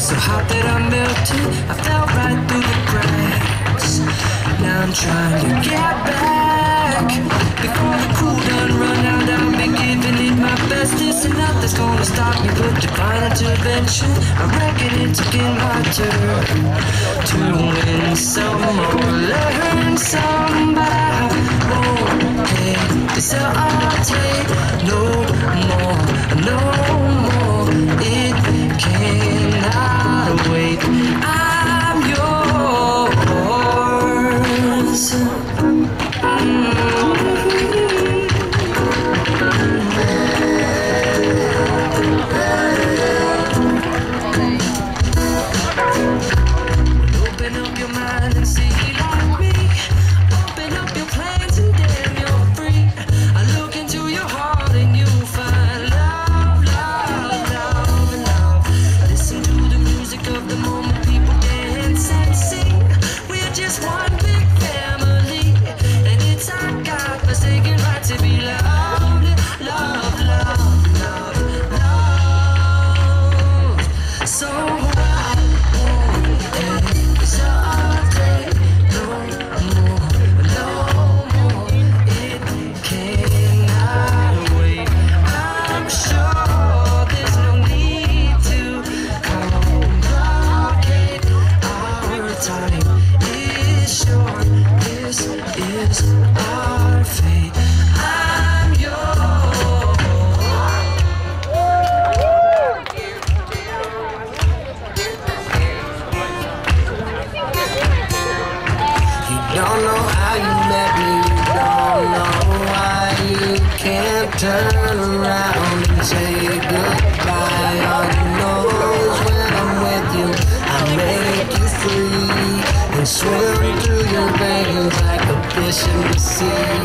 so hot that I'm melting. I fell right through the cracks. Now I'm trying to get back. Before the cool done run out, I'll be giving it my best. This and nothing's gonna stop me but divine intervention. I reckon it's been my turn to win some or learn some, So I'll take no more, no more. Turn around and say goodbye. When I'm with you, I make you and swim through your veins like a fish in the sea.